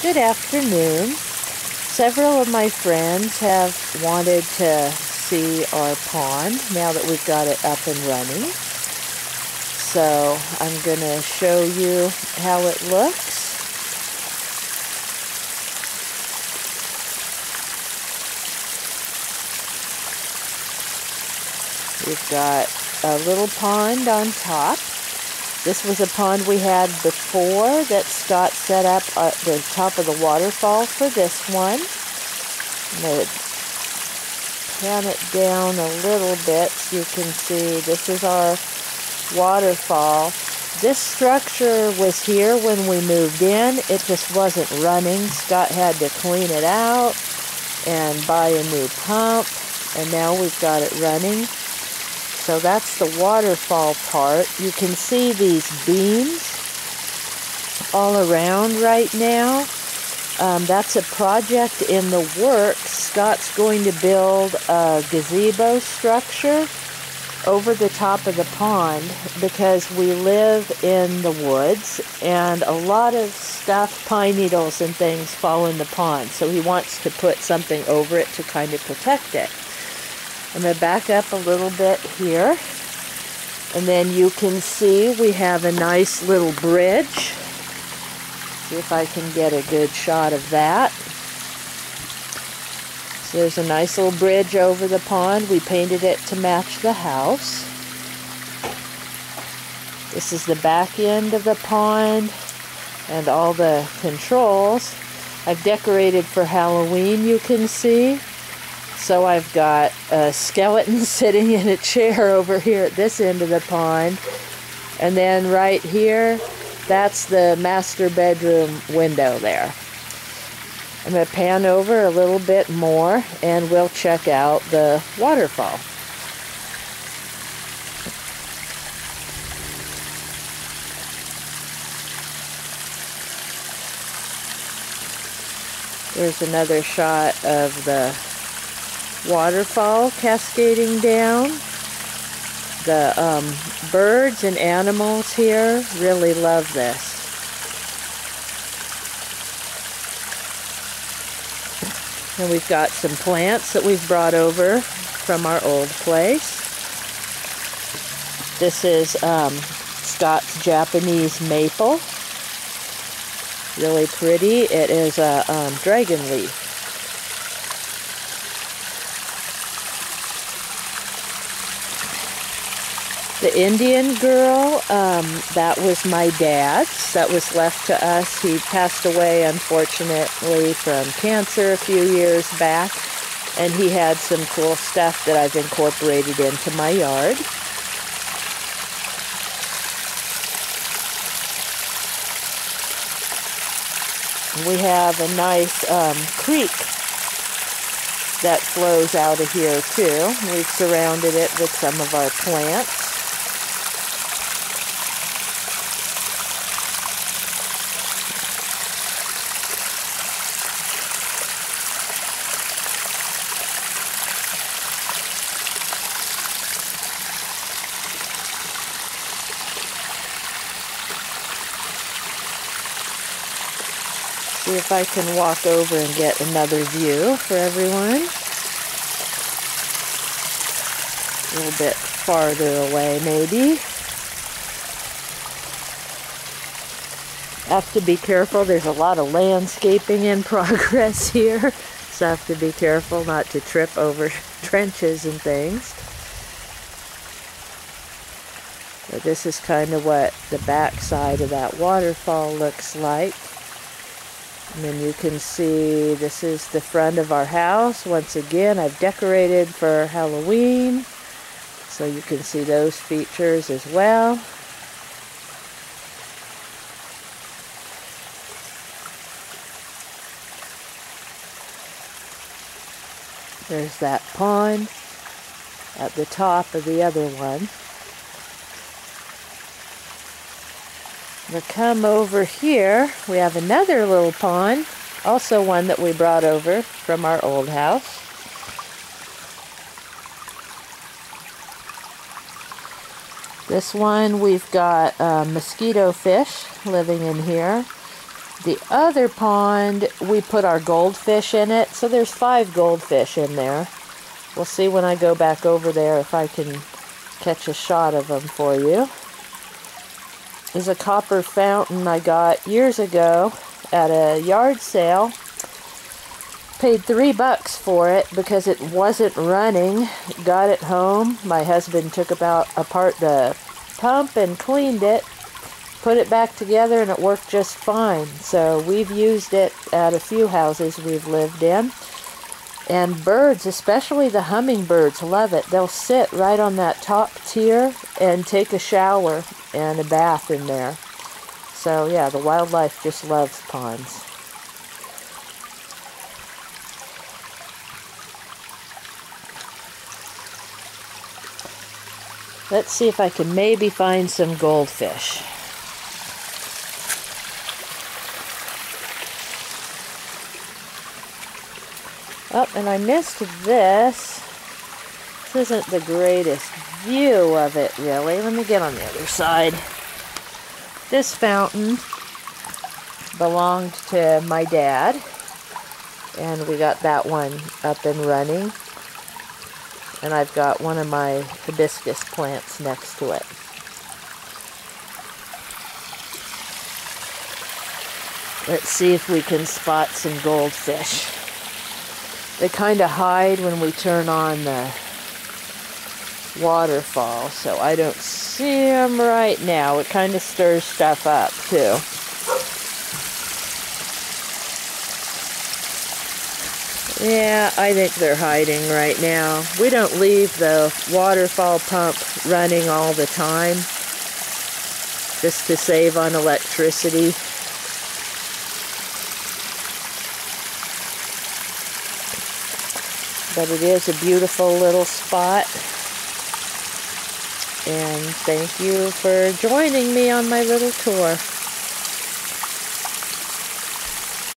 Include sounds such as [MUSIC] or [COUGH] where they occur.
Good afternoon. Several of my friends have wanted to see our pond now that we've got it up and running. So I'm going to show you how it looks. We've got a little pond on top this was a pond we had before that Scott set up at the top of the waterfall for this one. Going to pan it down a little bit so you can see this is our waterfall. This structure was here when we moved in. It just wasn't running. Scott had to clean it out and buy a new pump and now we've got it running. So that's the waterfall part. You can see these beams all around right now. Um, that's a project in the works. Scott's going to build a gazebo structure over the top of the pond because we live in the woods and a lot of stuff, pine needles and things fall in the pond. So he wants to put something over it to kind of protect it. I'm going to back up a little bit here. And then you can see we have a nice little bridge. See if I can get a good shot of that. So there's a nice little bridge over the pond. We painted it to match the house. This is the back end of the pond and all the controls. I've decorated for Halloween, you can see. So I've got a skeleton [LAUGHS] sitting in a chair over here at this end of the pond. And then right here, that's the master bedroom window there. I'm going to pan over a little bit more and we'll check out the waterfall. There's another shot of the waterfall cascading down. The um, birds and animals here really love this. And we've got some plants that we've brought over from our old place. This is um, Scott's Japanese maple. Really pretty. It is a um, dragon leaf. The Indian girl, um, that was my dad's. That was left to us. He passed away, unfortunately, from cancer a few years back. And he had some cool stuff that I've incorporated into my yard. We have a nice um, creek that flows out of here too. We've surrounded it with some of our plants. See if I can walk over and get another view for everyone. A little bit farther away maybe. Have to be careful, there's a lot of landscaping in [LAUGHS] progress here. So I have to be careful not to trip over [LAUGHS] trenches and things. But this is kind of what the back side of that waterfall looks like. And then you can see this is the front of our house. Once again, I've decorated for Halloween. So you can see those features as well. There's that pond at the top of the other one. We come over here. We have another little pond, also one that we brought over from our old house. This one we've got uh, mosquito fish living in here. The other pond, we put our goldfish in it. So there's five goldfish in there. We'll see when I go back over there if I can catch a shot of them for you. Is a copper fountain I got years ago at a yard sale. Paid three bucks for it because it wasn't running. Got it home. My husband took about apart the pump and cleaned it put it back together and it worked just fine. So we've used it at a few houses we've lived in. And birds, especially the hummingbirds, love it. They'll sit right on that top tier and take a shower and a bath in there. So yeah, the wildlife just loves ponds. Let's see if I can maybe find some goldfish. Oh, and I missed this. This isn't the greatest view of it, really. Let me get on the other side. This fountain belonged to my dad, and we got that one up and running. And I've got one of my hibiscus plants next to it. Let's see if we can spot some goldfish. They kind of hide when we turn on the waterfall, so I don't see them right now. It kind of stirs stuff up, too. Yeah, I think they're hiding right now. We don't leave the waterfall pump running all the time just to save on electricity. But it is a beautiful little spot. And thank you for joining me on my little tour.